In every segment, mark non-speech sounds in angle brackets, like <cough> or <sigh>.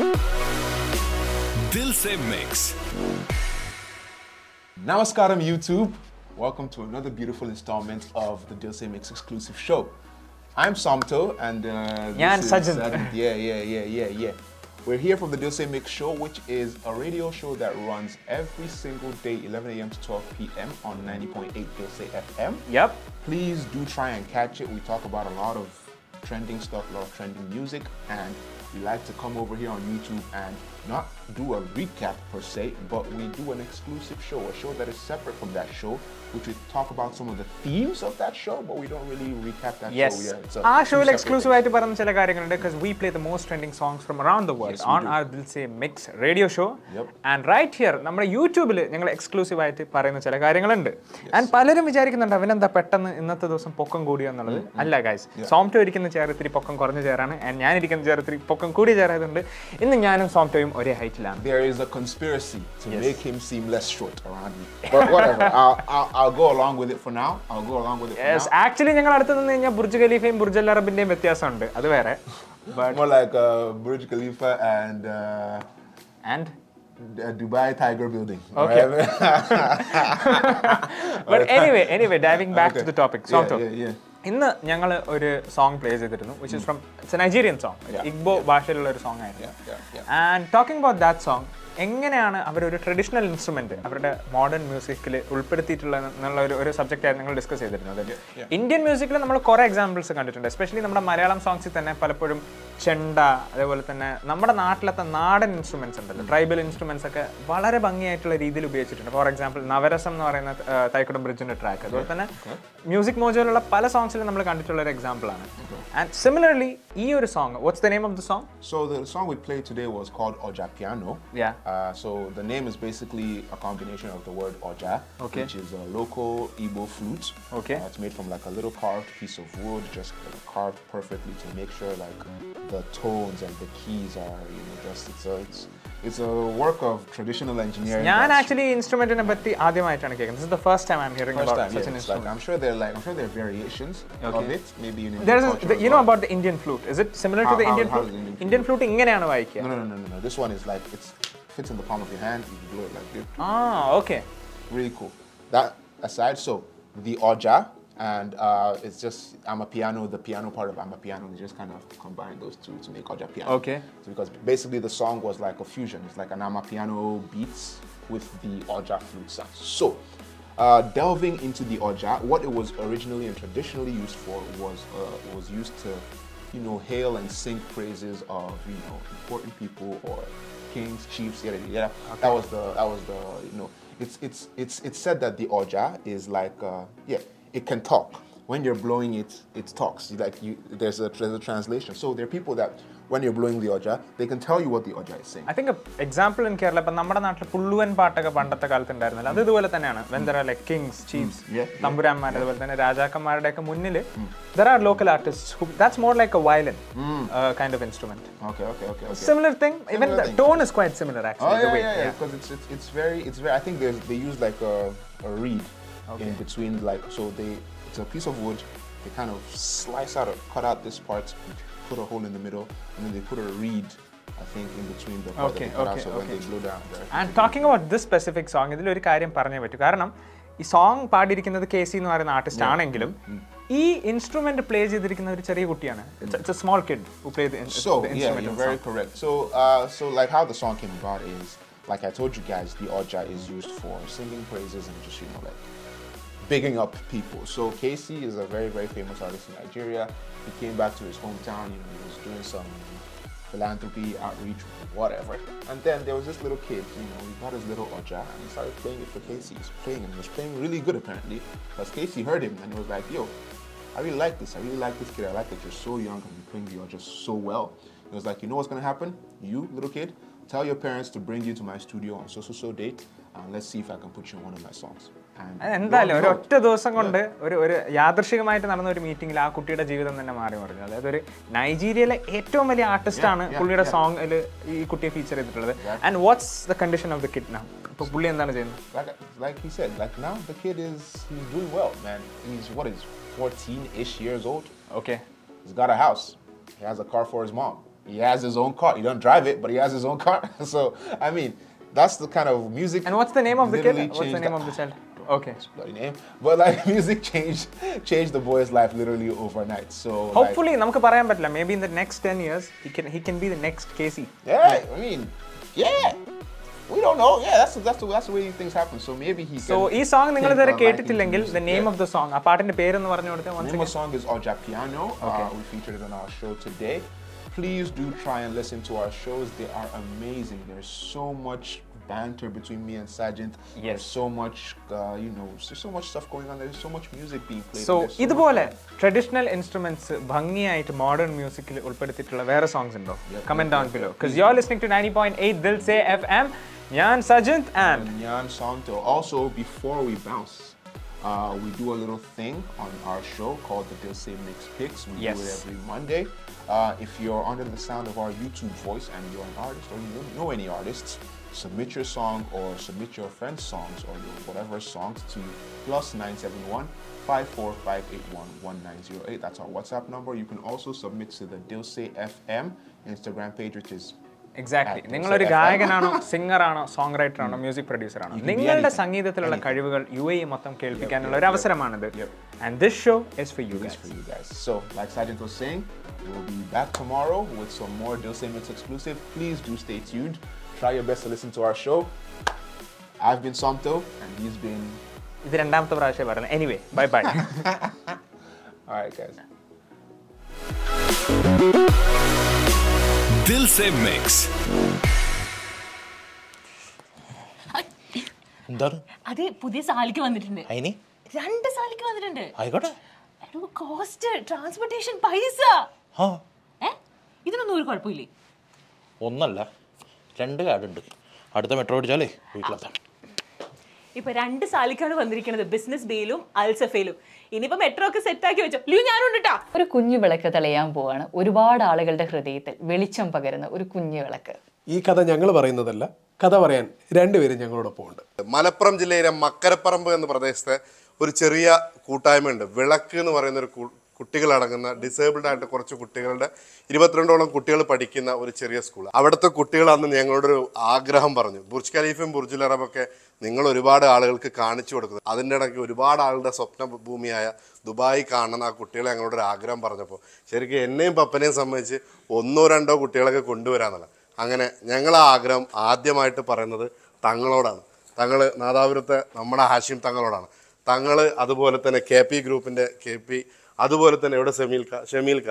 Dil Mix. Mix Namaskaram YouTube. Welcome to another beautiful installment of the Dilse Mix exclusive show. I'm Somto and uh, yeah, and Sajid. <laughs> Yeah, yeah, yeah, yeah, yeah. We're here from the Dilse Mix show, which is a radio show that runs every single day, 11 a.m. to 12 p.m. on 90.8 Dilse FM. Yep. Please do try and catch it. We talk about a lot of trending stuff, a lot of trending music, and we like to come over here on YouTube and not do a recap per se, but we do an exclusive show, a show that is separate from that show, which we talk about some of the themes of that show, but we don't really recap that Yes. show. A- ആ ഷോയിൽ exclusive ആയിട്ട് പറയുന്ന ചില കാര്യങ്ങളുണ്ട് because we play the most trending songs from around the world Yes, we on do. Are Dil Se mix radio show. And right here നമ്മുടെ യൂട്യൂബിൽ ഞങ്ങൾ exclusive ആയിട്ട് പറയുന്ന ചില കാര്യങ്ങളുണ്ട്. ആൻഡ് പലരും വിചാരിക്കുന്നുണ്ട് അവനെന്താ പെട്ടെന്ന് ഇന്നത്തെ ദിവസം പൊക്കം കൂടിയോ എന്നുള്ളത്? അല്ല ഗൈസ് സോംറ്റോ ഇരിക്കുന്ന ചെയർ ഇത്തിരി പൊക്കം കുറഞ്ഞ ചെയറാണ് ആൻഡ് ഞാൻ ഇരിക്കുന്ന ചെയർ ഇത്തിരി പൊക്കം കൂടിയ ചെയർ ആയതുകൊണ്ട് ഇന്ന് ഞാനും സോംറ്റോയും ഒരേ ഹൈറ്റിലാണ് There is a conspiracy to make him seem less short around me. <laughs> But whatever, I'll, I'll, I'll go along with it for now. I'll go along with it for yes now. Actually ഞങ്ങൾ അടുത്ത് നിന്ന് കഴിഞ്ഞാൽ Burj ഖലീഫയും Burj Al അറബിന്റെയും വ്യത്യാസമുണ്ട് അത് വേറെ but More like uh, Burj Khalifa and uh, and D- Dubai Tiger Building. Okay. <laughs> Right? But anyway anyway diving back to Okay. The topic Yeah, Soto yeah, yeah. ഇന്ന് ഞങ്ങൾ ഒരു song play ചെയ്തിരുന്നു which is from it's Nigerian song Igbo ഭാഷയിലുള്ള ഒരു song ആയിരുന്നു. And talking about that song എങ്ങനെയാണ് അവരൊരു traditional instrument അവരുടെ മോഡേൺ മ്യൂസിക്കിൽ ഉൾപ്പെടുത്തിയിട്ടുള്ള എന്നുള്ള ഒരു ഒരു സബ്ജക്റ്റ് ആയിരുന്നു ഞങ്ങൾ ഡിസ്കസ് ചെയ്തിരുന്നത്. ഇന്ത്യൻ മ്യൂസിക്കിൽ നമ്മൾ കുറേ എക്സാമ്പിൾസ് കണ്ടിട്ടുണ്ട്. എസ്പെഷ്യലി നമ്മുടെ മലയാളം സോങ്സിൽ തന്നെ പലപ്പോഴും ചെണ്ട അതേപോലെ തന്നെ നമ്മുടെ നാട്ടിലത്തെ നാടൻ ഇൻസ്ട്രുമെന്റ്സ് ഉണ്ടല്ലോ ട്രൈബൽ ഇൻസ്ട്രുമെന്റ്സ് ഒക്കെ വളരെ ഭംഗിയായിട്ടുള്ള രീതിയിൽ ഉപയോഗിച്ചിട്ടുണ്ട് ഫോർ എക്സാമ്പിൾ നവരസം എന്ന് പറയുന്ന ആ, തൈക്കുടം ബ്രിഡ്ജിന്റെ ട്രാക്ക് അതുപോലെ തന്നെ മ്യൂസിക് മോജോയിലുള്ള പല സോങ്സിലും നമ്മൾ കണ്ടിട്ടുള്ള ഒരു എക്സാമ്പിൾ ആണ് ആൻഡ് സിമിലർലി ഈ ഒരു song what's the name of the song So the song we played today was called Oja Piano. Yeah. Uh, so the name is basically a combination of the word Oja, Okay. which is a local Igbo flute. Okay. Uh, it's made from like a little carved piece of wood, just like, carved perfectly to make sure like the tones and the keys are, you know, just it's a it's, it's a work of traditional engineering. ഞാൻ that's- actually ഇൻസ്ട്രുമെന്റിനെ പറ്റി ആദ്യമായിട്ടാണ് കേൾക്കുന്നത് this the first time I M hearing First about time, such yeah. an It's like, instrument I'm sure they're like I'm sure there are variations of Okay. it. Maybe in Indian There is culture a, as you know well. about the Indian flute. Is it similar to How- the how- Indian how flute? is Indian flute? Indian flute ഇങ്ങനെയാണ് വായിക്കുക No, no, no, no, no, no. This one is like it's fits in the palm of your hand. You can blow it like this. ആ okay Really cool. That aside, so the oja and uh, it's just amapiano. The piano part of amapiano. They just kind of combine those two to make oja piano. Okay. So because basically the song was like a fusion. It's like an amapiano beats with the oja flute sound. So. Uh, delving into the oja, what it was originally and traditionally used for was uh, was used to, you know, hail and sing praises of you know important people or kings, chiefs, yeah, yeah. That was the that was the you know it's it's it's it's said that the oja is like uh, yeah it can talk when you're blowing it it talks like you there's a there's a translation so there are people that when you're blowing the oja they can tell you what the oja is saying I think example in Kerala ഇപ്പം നമ്മുടെ നാട്ടിൽ പുള്ളുവൻ പാട്ടൊക്കെ പണ്ടത്തെ കാലത്ത് ഉണ്ടായിരുന്നല്ലോ അത് ഇതുപോലെ തന്നെയാണ് വെന്തര like Kings chiefs Yeah, yeah. തമ്പുരാന്മാർ അതുപോലെ തന്നെ രാജാക്കന്മാരുടെ ഒക്കെ മുന്നിൽ there are local artist that's more like A violent kind of instrument okay okay okay okay similar thing ഇവൻ Similar the thing. Tone is quite similar Oh actually yeah, yeah, yeah. Because it's, it's it's very it's very. I think they they use like a, a reed in between like so they it's a piece of wood. They kind of slice out or cut out this part, put a hole in the middle, and then they put a reed. I think in between the part Okay, that they cut okay, out, so when okay. they blow down there. And talking about this specific song ഇതിൽ ഒരു കാര്യം പറഞ്ഞേ പറ്റൂ കാരണം ഈ song പാടിയിരിക്കുന്നത് K C എന്ന് പറയുന്ന ആർട്ടിസ്റ്റ് ആണെങ്കിലും ഈ ഇൻസ്ട്രുമെന്റ് പ്ലേ ചെയ്തിരിക്കുന്ന ഒരു ചെറിയ കുട്ടിയാണ് it's a small kid who play the So yeah, you're very correct. So uh, so like how the song came about is like I told you guys, the oja is used for singing praises and just you know like bigging up people. So Kcee is a very very famous artist in Nigeria. He came back to his hometown. You know, he was doing some philanthropy, outreach, whatever. And then there was this little kid. You know, he got his little oja and he started playing it for Kcee. He's playing and he was playing really good apparently. Because Kcee heard him and he was like, "Yo, I really like this. I really like this kid. I like that you're so young and you're playing the oja so well." It was like, you know what's gonna happen? You, little kid, tell your parents to bring you to my studio on so so so date, and let's see if I can put you in one of my songs. എന്തായാലും ഒരു ഒറ്റ ദിവസം കൊണ്ട് ഒരു ഒരു യാദൃശികമായിട്ട് നടന്ന ഒരു മീറ്റിംഗിൽ ആ കുട്ടിയുടെ ജീവിതം തന്നെ മാറി മറിഞ്ഞു അതായത് ഒരു നൈജീരിയയിലെ ഏറ്റവും വലിയ ആർട്ടിസ്റ്റ് ആണ് പുള്ളിയുടെ. സോങ്ങിൽ ഈ കുട്ടിയെ ഫീച്ചർ ചെയ്തിട്ടുള്ളത് and what's the condition of the kid now ഇപ്പൊ പുള്ളി എന്താണ് ചെയ്യുന്നത് like he said, like now the kid is he's doing well, man. He's what is 14-ish years old. Okay. He's got a house. He has a car for his mom. he has his own car. He don't drive it, but he has his own car. so I mean, that's the kind of music. And what's the name of the kid? What's the name of the child? Okay. It's bloody name. But like <laughs> music changed changed the boy's life literally overnight. So hopefully, like, പറയാൻ പറ്റില്ല. Maybe in the next 10 years, he can he can be the next Kcee. Yeah, I mean, yeah. We don't know. Yeah, that's that's the, that's the way things happen. So maybe he. So this song നിങ്ങൾ ഇതുവരെ കേട്ടിട്ടില്ലെങ്കിൽ the name yeah. of the song Apart from the എന്ന് The name of the song is Oja Piano. Uh, okay. Uh, we featured it on our show today. Please do try and listen to our shows. They are amazing. There's so much banter between me and Sergeant. Yes. There's so much, uh, you know, there's so much stuff going on. There's so much music being played. So, so instruments traditional modern music modern മ്യൂസിക്കിൽ songs വേറെ songs ഉണ്ടോ down down below because you are listening to 90.8 Dil Se FM ഞാൻ Sajanth and ഞാൻ song to also before we bounce Uh, we do a little thing on our show called the Dilse Mix Picks. We yes. do it every Monday. Uh, if you're under the sound of our YouTube voice and you're an artist or you know any artists, submit your song or submit your friend's songs or your whatever songs to plus 971 54581 That's our WhatsApp number. You can also submit to the Dilse FM Instagram page, which is exactly Actors, നിങ്ങളൊരു FM. ഗായകനാണോ <laughs> singer ആണോ song writer ആണോ music producer ആണോ You can be നിങ്ങളുടെ anything. സംഗീതത്തിലുള്ള Anything. കഴിവുകൾ U A മൊത്തം കേൾപ്പിക്കാനുള്ള yep, ഒരു yep. അവസരമാണിത് Yep. And this show is for U is guys for you guys. So, like Sergeant was saying, we'll be back tomorrow with some more Dilse Mix exclusive. Please do stay tuned. Try your best to listen to our show. I've been Somto, and he's been. ഇത് രണ്ടാമത്തെ പ്രാവശ്യം പറയുന്നത് anyway bye bye All right, guys. दिल से mix എന്താണ് അതെ പുതിയ സാലിക്ക് വന്നിട്ടുണ്ട് അതിന് രണ്ട് സാലിക്ക് വന്നിട്ടുണ്ട് ആയിക്കോട്ടെ എടോ കോസ്റ്റ് ട്രാൻസ്പോർട്ടേഷൻ പൈസ ആ ഏ ഇതിനൊന്നും ഒരു കുഴപ്പമില്ലേ ഒന്നല്ല രണ്ട് കാർഡുണ്ട് അടുത്ത മെട്രോ അടിച്ചാലേ വീട്ടിലെത്താം. ഇപ്പൊ രണ്ട് സാലിക്കാണ് വന്നിരിക്കുന്നത്. ബിസിനസ് ബിയിലും അൽസഫയിലും ഇനിയിപ്പോ മെട്രോ ഒക്കെ സെറ്റ് ആക്കി വെച്ചോ. ലിയു ഞാനും ഉണ്ടിട്ടാ ഒരു കുഞ്ഞു വിളക്ക് തെളിയാൻ പോവാണ്. ഒരുപാട് ആളുകളുടെ ഹൃദയത്തിൽ വെളിച്ചം പകരുന്ന ഒരു കുഞ്ഞു വിളക്ക്. ഈ കഥ ഞങ്ങൾ പറയുന്നതല്ല കഥ പറയാൻ രണ്ടുപേരും ഞങ്ങളോടൊപ്പം ഉണ്ട്. മലപ്പുറം ജില്ലയിലെ മക്കരപ്പറമ്പ് എന്ന പ്രദേശത്തെ ഒരു ചെറിയ കൂട്ടായ്മയുണ്ട്. വിളക്ക് എന്ന് പറയുന്ന ഒരു കുട്ടികളടങ്ങുന്ന ഡിസേബിൾഡ് ആയിട്ട് കുറച്ച് കുട്ടികളുടെ ഇരുപത്തിരണ്ടോളം കുട്ടികൾ പഠിക്കുന്ന ഒരു ചെറിയ സ്കൂൾ അവിടുത്തെ കുട്ടികൾ അന്ന് ഞങ്ങളോടൊരു ആഗ്രഹം പറഞ്ഞു. ബുർജ് ഖലീഫും ബുർജുൽ അറബൊക്കെ നിങ്ങൾ ഒരുപാട് ആളുകൾക്ക് കാണിച്ചു കൊടുക്കുന്നത് അതിന്റെ ഇടയ്ക്ക് ഒരുപാട് ആളുടെ സ്വപ്ന ഭൂമിയായ ദുബായ് കാണുന്ന ആ കുട്ടികളെ ഞങ്ങളോടൊരു ആഗ്രഹം പറഞ്ഞപ്പോൾ ശരിക്കും എന്നെയും പപ്പനെയും സംബന്ധിച്ച് ഒന്നോ രണ്ടോ കുട്ടികളൊക്കെ കൊണ്ടുവരാമെന്നുള്ള അങ്ങനെ ഞങ്ങൾ ആഗ്രഹം ആദ്യമായിട്ട് പറയുന്നത് തങ്ങളോടാണ്. തങ്ങൾ നാദാപുരത്തെ നമ്മുടെ ഹാഷിം തങ്ങളോടാണ്. തങ്ങൾ അതുപോലെ തന്നെ കെ പി ഗ്രൂപ്പിന്റെ കെ പി അതുപോലെ തന്നെ ഇവിടെ ഷമീൽക്ക ഷമീൽക്ക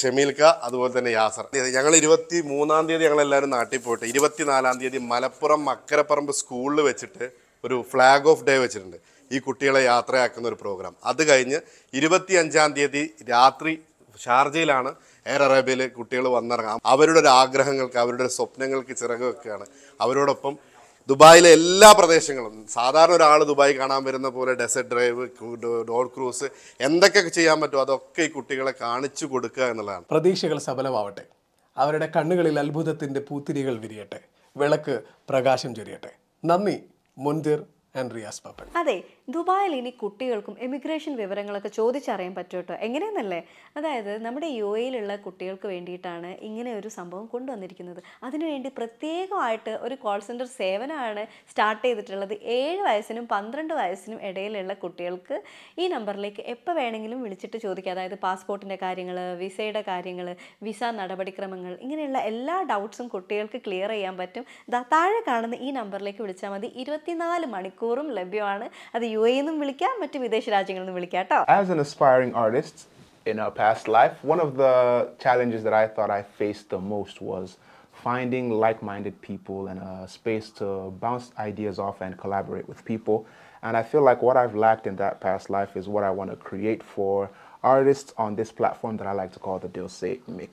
ഷമീൽക്ക അതുപോലെ തന്നെ യാസർ. ഞങ്ങൾ ഇരുപത്തി മൂന്നാം തീയതി ഞങ്ങളെല്ലാവരും നാട്ടിൽ പോയിട്ട് ഇരുപത്തിനാലാം തീയതി മലപ്പുറം മക്കരപ്പറമ്പ് സ്കൂളിൽ വെച്ചിട്ട് ഒരു ഫ്ലാഗ് ഓഫ് ഡേ വെച്ചിട്ടുണ്ട്. ഈ കുട്ടികളെ യാത്രയാക്കുന്ന ഒരു പ്രോഗ്രാം അത് കഴിഞ്ഞ് ഇരുപത്തി അഞ്ചാം തീയതി രാത്രി ഷാർജയിലാണ് എയർ അറേബ്യയിൽ കുട്ടികൾ വന്നിറങ്ങാം അവരുടെ ഒരു ആഗ്രഹങ്ങൾക്ക് അവരുടെ സ്വപ്നങ്ങൾക്ക് ചിറക് അവരോടൊപ്പം ദുബായിലെ എല്ലാ പ്രദേശങ്ങളും സാധാരണ ഒരാൾ ദുബായ് കാണാൻ വരുന്ന പോലെ ഡെസേർട്ട് ഡ്രൈവ് ഡോൾ ക്രൂസ് എന്തൊക്കെ ചെയ്യാൻ പറ്റുമോ അതൊക്കെ ഈ കുട്ടികളെ കാണിച്ചു കൊടുക്കുക എന്നുള്ളതാണ്. പ്രതീക്ഷകൾ സഫലമാവട്ടെ അവരുടെ കണ്ണുകളിൽ അത്ഭുതത്തിന്റെ പൂത്തിരികൾ വിരിയട്ടെ. വിളക്ക് പ്രകാശം ചൊരിയട്ടെ. നന്ദി മുൻതിർ ആൻഡ് റിയാസ് പപ്പൻ. അതെ ദുബായിൽ ഇനി കുട്ടികൾക്കും എമിഗ്രേഷൻ വിവരങ്ങളൊക്കെ ചോദിച്ചറിയാൻ പറ്റും കേട്ടോ. എങ്ങനെയെന്നല്ലേ? അതായത് നമ്മുടെ യു എയിലുള്ള കുട്ടികൾക്ക് വേണ്ടിയിട്ടാണ് ഇങ്ങനെ ഒരു സംഭവം കൊണ്ടുവന്നിരിക്കുന്നത്. അതിനുവേണ്ടി പ്രത്യേകമായിട്ട് ഒരു കോൾ സെന്റർ സേവനമാണ് സ്റ്റാർട്ട് ചെയ്തിട്ടുള്ളത്. ഏഴ് വയസ്സിനും പന്ത്രണ്ട് വയസ്സിനും ഇടയിലുള്ള കുട്ടികൾക്ക് ഈ നമ്പറിലേക്ക് എപ്പോൾ വേണമെങ്കിലും വിളിച്ചിട്ട് ചോദിക്കുക അതായത് പാസ്പോർട്ടിന്റെ കാര്യങ്ങൾ വിസയുടെ കാര്യങ്ങൾ വിസ നടപടിക്രമങ്ങൾ ഇങ്ങനെയുള്ള എല്ലാ ഡൗട്ട്സും കുട്ടികൾക്ക് ക്ലിയർ ചെയ്യാൻ പറ്റും. താഴെ കാണുന്ന ഈ നമ്പറിലേക്ക് വിളിച്ചാൽ മതി. ഇരുപത്തിനാല് മണിക്കൂറും ലഭ്യമാണ്. അത് യു എയിൽ നിന്നും വിളിക്കാം മറ്റ് വിദേശ രാജ്യങ്ങളിൽ നിന്നും വിളിക്കാം കേട്ടോ As an aspiring artist in a past life, one of the challenges that I thought I faced the most was finding like minded people and a space to bounce ideas off and collaborate with people. And I feel like what I've lacked in that past life is what I want to create for artists on this platform that I like to call the Dilse Mix.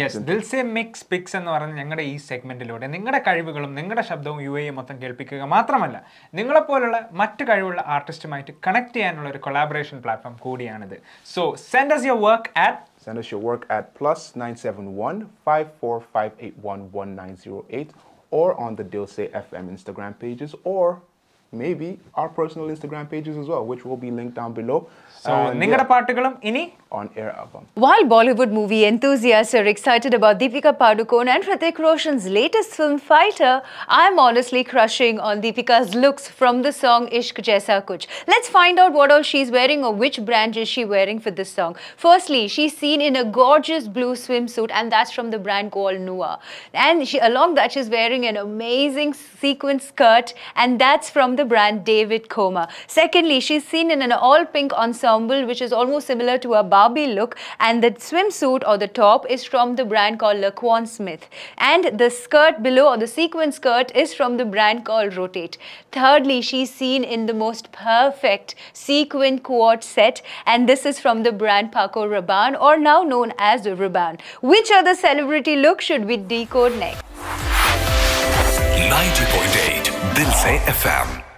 Yes Dil Se mix picks എന്ന് പറഞ്ഞ ഞങ്ങളുടെ ഈ സെഗ്മെന്റിലൂടെ നിങ്ങളുടെ കഴിവുകളും നിങ്ങളുടെ ശബ്ദവും U A മൊത്തം കേൾപ്പിക്കുക മാത്രമല്ല നിങ്ങളെപ്പോലുള്ള മറ്റ് കഴിവുള്ള ആർട്ടിസ്റ്റുമായിട്ട് കണക്ട് ചെയ്യാനുള്ള ഒരു കൊളാബറേഷൻ പ്ലാറ്റ്ഫോം കൂടിയാണിത്. So send us your work at Send us your work at plus 971 54581 1908 or on the Dilse FM Instagram pages or maybe our personal Instagram pages as well, which will be linked down below. So And, നിങ്ങളുടെ yeah, പാട്ടുകളും ഇനി on air album. While Bollywood movie enthusiasts are excited about Deepika Padukone and Hrithik Roshan's latest film Fighter, I'm honestly crushing on Deepika's looks from the song Ishq Jaisa Kuch. Let's find out what all she's wearing or which brand is she wearing for this song. Firstly, she's seen in a gorgeous blue swimsuit and that's from the brand called Nua. And she along that she's wearing an amazing sequin skirt and that's from the brand David Koma. Secondly, she's seen in an all-pink ensemble which is almost similar to a Barbie look and the swimsuit or the top is from the brand called LaQuan Smith. And the skirt below or the sequin skirt is from the brand called Rotate. Thirdly, she's seen in the most perfect sequin quad set and this is from the brand Paco Rabanne or now known as Rabanne. Which other celebrity look should we decode next? 90.8 Dil Se FM